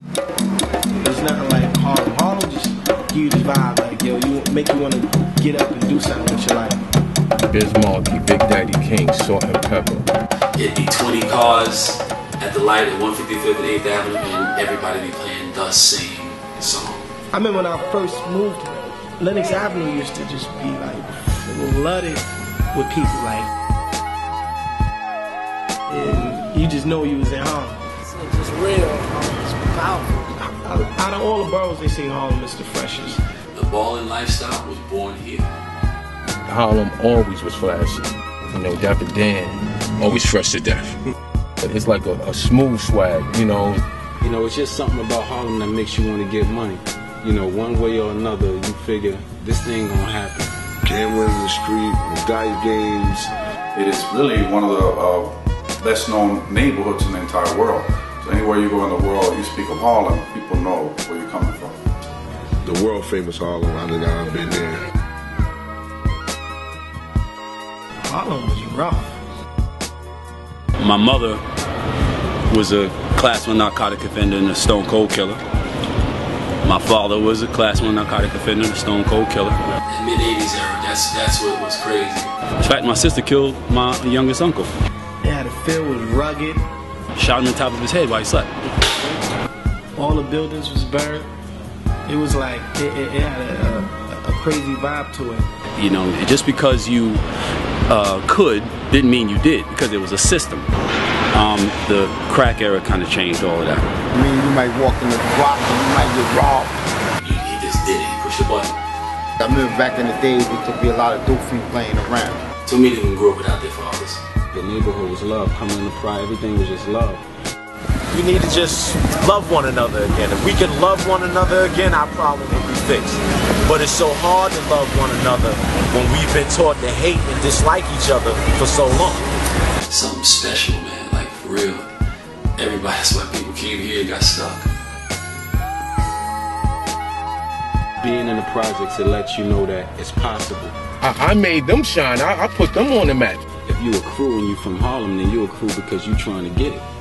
There's nothing like Harlem. Harlem just give you the vibe, like yo, you make you want to get up and do something with your life. Biz Markie, Big Daddy Kane, Salt and Pepper. It'd be 20 cars at the light at 155th and 8th Avenue, and everybody be playing the same song. I remember when I first moved, Lenox Avenue used to just be like flooded with people, like, and you just know you was in Harlem. It's just real. It's. Out of all the boroughs, they say Harlem is the freshest. The balling lifestyle was born here. Harlem always was flashy. You know, Dapper Dan, always fresh to death. But it's like a, a smooth swag, you know. You know, it's just something about Harlem that makes you want to get money. You know, one way or another, you figure this thing gonna happen. Gambling in the street, the dice games. It is really one of the uh, best known neighborhoods in the entire world. So anywhere you go in the world, you speak of Harlem, people know where you're coming from. The world famous Harlem, I think I've been there. Harlem was rough. My mother was a class one narcotic offender and a stone cold killer. My father was a class one narcotic offender and a stone cold killer. In Mid 80s era, that's, that's what was crazy. In fact, my sister killed my youngest uncle. Yeah, the field was rugged. Shot him in the top of his head while he slept. All the buildings was burned. It was like, it, it, it had a, a, a crazy vibe to it. You know, just because you uh, could didn't mean you did because it was a system. Um, the crack era kind of changed all of that. I mean, you might walk in the block and you might get robbed. He, he just did it, he pushed a button. I remember back in the days, there could be a lot of dope fiends playing around. Too many of them grew up without their fathers. The neighborhood was love. Coming to pride, everything was just love. We need to just love one another again. If we can love one another again, our problem will be fixed. But it's so hard to love one another when we've been taught to hate and dislike each other for so long. Something special, man, like for real. Everybody, that's why people came here and got stuck. Being in the projects, it lets you know that it's possible. I, I made them shine. I, I put them on the map. You a crew and you from Harlem, then you a crew because you trying to get it.